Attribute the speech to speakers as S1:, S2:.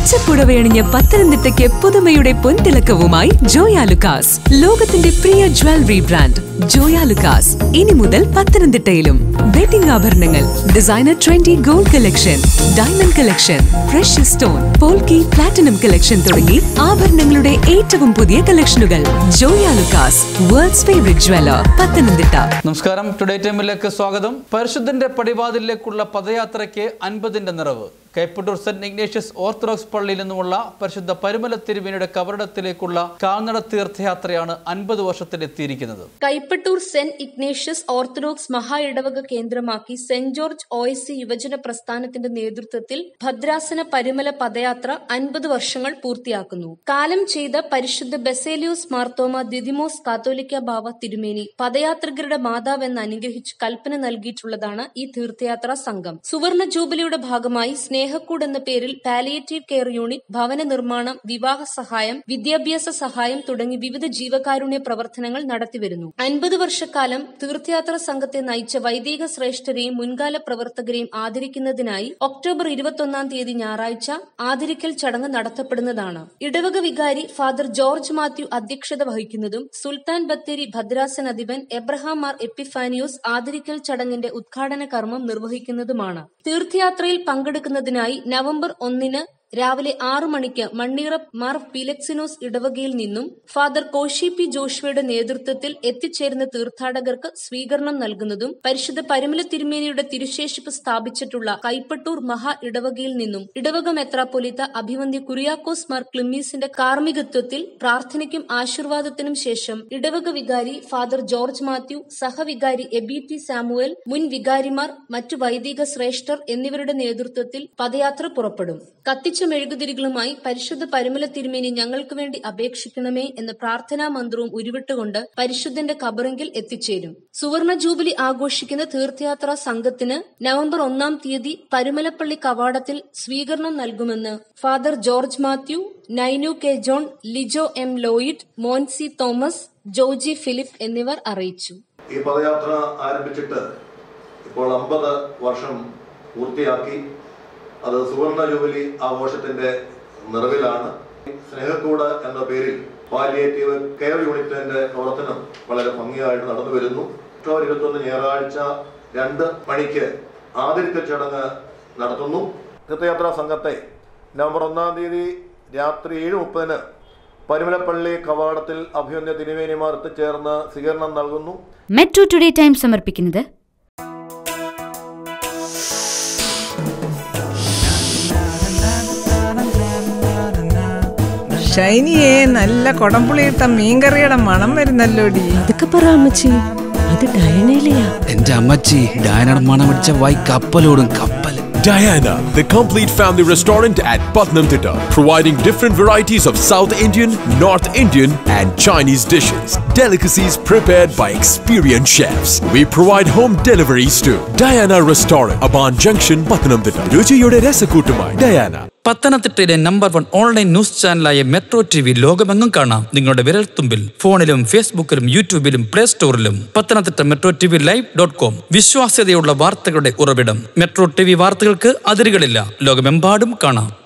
S1: പച്ചപ്പുടവയണിഞ്ഞ പത്തനംതിട്ടയ്ക്ക് പുതുമയുടെ പൊൻതിളക്കവുമായി ജോയാലുക്കാസ് ലോകത്തിന്റെ പ്രിയ ജ്വല്ലറി ബ്രാൻഡ് ജോയ ലുക്കാസ് ഇനി മുതൽ പത്തനംതിട്ടയിലും. വെഡിംഗ് ആഭരണങ്ങൾ designer trendy gold collection diamond collection fresh stone polki platinum collection തുടങ്ങി ആഭരണങ്ങളുടെ ഏറ്റവും പുതിയ കളക്ഷനുകൾ Joyalukkas world's favourite jeweller Pathanamthitta.
S2: നമസ്കാരം. ടുഡേ ടൈമിലേക്ക് സ്വാഗതം. പരിശുദ്ധന്റെ പടിവാതിലേക്കുള്ള പദയാത്രയ്ക്ക് അൻപതിന്റെ നിറവ്. കൈപ്പട്ടൂർ സെന്റ് ഇഗ്നേഷ്യസ് ഓർത്തഡോക്സ് പള്ളിയിൽ നിന്നുമുള്ള പരിശുദ്ധ പരുമല തിരുവിനിയുടെ കവറിടത്തിലേക്കുള്ള കാൽനട തീർത്ഥയാത്രയാണ് അൻപത് വർഷത്തിലെത്തിയിരിക്കുന്നത്.
S3: കൈപ്പട്ടൂർ സെന്റ് ഇഗ്നേഷ്യസ് ഓർത്തഡോക്സ് മഹാ ഇടവക കേന്ദ്രമാക്കി സെന്റ് ജോർജ് ഒ യുവജന പ്രസ്ഥാനത്തിന്റെ നേതൃത്വത്തിൽ ഭദ്രാസന പരിമല പദയാത്ര അൻപത് വർഷങ്ങൾ പൂർത്തിയാക്കുന്നു. കാലം ചെയ്ത പരിശുദ്ധ ബെസേലിയോസ് മാർത്തോമ ദിദിമോസ് കാത്തോലിക്ക ബാവ തിരുമേനി പദയാത്രികരുടെ മാതാവെന്ന് അനുഗ്രഹിച്ച് കൽപ്പന നൽകിയിട്ടുള്ളതാണ് ഈ തീർത്ഥയാത്രാ സംഘം. സുവർണ ജൂബിലിയുടെ ഭാഗമായി സ്നേഹക്കൂട് എന്ന പേരിൽ പാലിയേറ്റീവ് കെയർ യൂണിറ്റ് ഭവന നിർമ്മാണം വിവാഹ സഹായം വിദ്യാഭ്യാസ സഹായം തുടങ്ങി വിവിധ ജീവകാരുണ്യ പ്രവർത്തനങ്ങൾ നടത്തിവരുന്നു. അൻപത് വർഷക്കാലം തീർത്ഥയാത്ര സംഘത്തെ നയിച്ച വൈദിക ശ്രേഷ്ഠരെയും മുൻകാല പ്രവർത്തകരെയും ആദരിക്കുന്നതിനായി ഒക്ടോബർ ഇരുപത്തൊന്നാം തീയതി ഞായറാഴ്ച ആദരിക്കൽ ചടങ്ങ് നടത്തപ്പെടുന്നതാണ്. ഇടവക വികാരി ഫാദർ ജോർജ് മാത്യു അധ്യക്ഷത വഹിക്കുന്നതും സുൽത്താൻ ബത്തേരി ഭദ്രാസൻ അധിപൻ എബ്രഹാം മാർ എപ്പിഫാനിയോസ് ആദരിക്കൽ ചടങ്ങിന്റെ ഉദ്ഘാടന കർമ്മം നിർവഹിക്കുന്നതുമാണ്. തീർത്ഥയാത്രയിൽ പങ്കെടുക്കുന്നതിനായി നവംബർ ഒന്നിന് രാവിലെ ആറു മണിക്ക് മണ്ണീറ മാർ ഫിലക്സിനോസ് ഇടവകയിൽ നിന്നും ഫാദർ കോശി പി ജോഷുവയുടെ നേതൃത്വത്തിൽ എത്തിച്ചേരുന്ന തീർത്ഥാടകർക്ക് സ്വീകരണം നൽകുന്നതും പരിശുദ്ധ പരിമല തിരുമേനിയുടെ തിരുശേഷിപ്പ് സ്ഥാപിച്ചിട്ടുള്ള കൈപ്പട്ടൂർ മഹാ ഇടവകയിൽ നിന്നും ഇടവക മെത്രാപ്പൊലിത്ത അഭിവന്ധ്യ കുറിയാക്കോസ് മാർ ക്ലിമ്മീസിന്റെ കാർമ്മികത്വത്തിൽ പ്രാർത്ഥനയ്ക്കും ആശീർവാദത്തിനും ശേഷം ഇടവക വികാരി ഫാദർ ജോർജ് മാത്യു സഹവികാരി എബി ടി സാമുവൽ മുൻ വികാരിമാർ മറ്റു വൈദിക ശ്രേഷ്ഠർ എന്നിവരുടെ നേതൃത്വത്തിൽ പദയാത്ര പുറപ്പെടും. കത്തിച്ച മെഴുകുതിരികളുമായി പരിശുദ്ധ പരുമല തിരുമേനി ഞങ്ങൾക്ക് വേണ്ടി അപേക്ഷിക്കണമേ എന്ന പ്രാർത്ഥനാ മന്ത്രവും ഉരുവിട്ടുകൊണ്ട് പരിശുദ്ധന്റെ കബറിങ്കിൽ എത്തിച്ചേരും. സുവർണ ജൂബിലി ആഘോഷിക്കുന്ന തീർത്ഥയാത്രാ സംഘത്തിന് നവംബർ ഒന്നാം തീയതി പരുമലപ്പള്ളി കവാടത്തിൽ സ്വീകരണം നൽകുമെന്ന് father George Mathew Ninu K John Lijo M Lloyd Monsi Thomas Joji Philip എന്നിവർ അറിയിച്ചു.
S4: ഈ പദയാത്ര ആരംഭിച്ചിട്ട് ഇപ്പോൾ അമ്പത് വർഷം പൂർത്തിയാക്കി. അത് സുവർണ ജൂബിലി ആഘോഷത്തിന്റെ നിറവിലാണ്. സ്നേഹക്കൂട് എന്ന പേരിൽ പാലിയേറ്റീവ് കെയർ യൂണിറ്റിന്റെ പ്രവർത്തനം വളരെ ഭംഗിയായിട്ട് നടന്നു വരുന്നു. ഒക്ടോബർ ഇരുപത്തൊന്ന് ഞായറാഴ്ച രണ്ട് മണിക്ക് ആദരിക്ക ചടങ്ങ് നടത്തുന്നു. തീർത്ഥയാത്രാ സംഘത്തെ നവംബർ ഒന്നാം തീയതി രാത്രി ഏഴ് മുപ്പതിന് പരുമലപ്പള്ളി കവാടത്തിൽ അഭിമന്യ തിരുവേനിമാർ എത്തിച്ചേർന്ന് സ്വീകരണം നൽകുന്നു.
S5: മെട്രോ ടുഡേ ടൈം സമർപ്പിക്കുന്നത്
S6: ഷൈനിയെ നല്ല കൊടംപുളിയിട്ട മീൻകറിയുടെ മണം വരുന്നല്ലോടി
S7: അതൊക്കെ പറ അമ്മച്ചി അത് ഡയനയിലെയാ
S8: എന്റെ അമ്മച്ചി ഡയനയുടെ മണം അടിച്ച വായി കപ്പലോടും കപ്പൽ
S9: Diana, the complete family restaurant at Putnam Thitta, providing different varieties of South Indian, North Indian, and Chinese dishes. Delicacies prepared by experienced chefs. We provide home deliveries too. Diana Restaurant, Aban Junction, Putnam Thitta. രുചിയുടെ രസക്കൂട്ടുമായി Diana
S8: പത്തനംതിട്ടയിലെ number one online news ചാനലായ metro T V ലോകമെങ്ങും കാണാം. നിങ്ങളുടെ വിരൽത്തുമ്പിൽ ഫോണിലും ഫേസ്ബുക്കിലും യൂട്യൂബിലും play സ്റ്റോറിലും Pathanamthitta metro T V live dot com വിശ്വാസ്യതയുള്ള വാർത്തകളുടെ ഉറവിടം. മെട്രോ ടി വി വാർത്തകൾക്ക് അതിരുകളില്ല. ലോകമെമ്പാടും കാണാം.